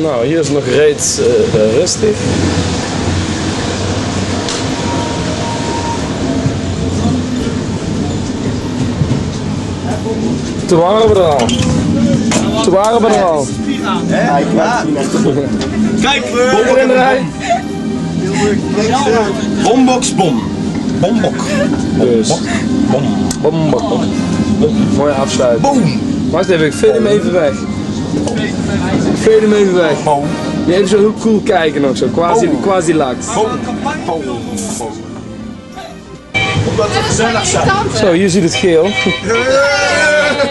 Nou, hier is nog reeds eh, rustig. Toen waren we er al. Toen waren we er al. Kijk, Hier in de rij. bombox bom. Bombok. Dus, Bom. bom, bom, bom. Mooi afsluiten. Boom. Wacht even, ik veed hem even weg. Ik veed hem even weg. Boom. Die even zo heel cool kijken nog zo, quasi, quasi laks. Boom. Boom. Boom. Omdat we gezellig zijn. Zo, hier ziet het geel.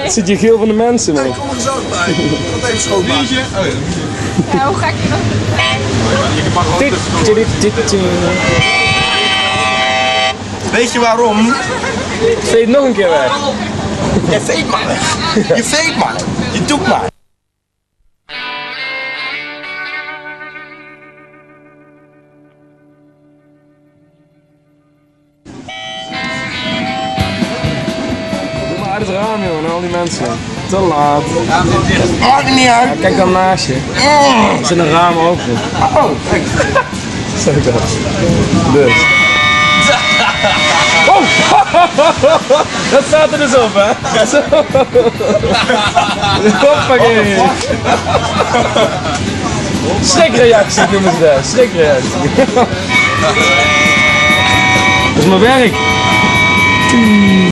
Zit je geel van de mensen, man. Kom er zo bij. Wat even schoonmaken. Ja, hoe ga ik je tik, tik. Weet je waarom? Veed nog een keer weg. Je veet maar. Je veet maar. Je doet maar. Uit het raam, jongen, al die mensen. Te laat. Maakt niet uit. Kijk dan naast je. Er zit een raam open. Oh, kijk. Zo dat. Dus. Oh! Dat staat er dus op, hè? Zo. Hoppakee. Schrikreactie noemen ze dat. Schrikreactie. Dat is mijn werk.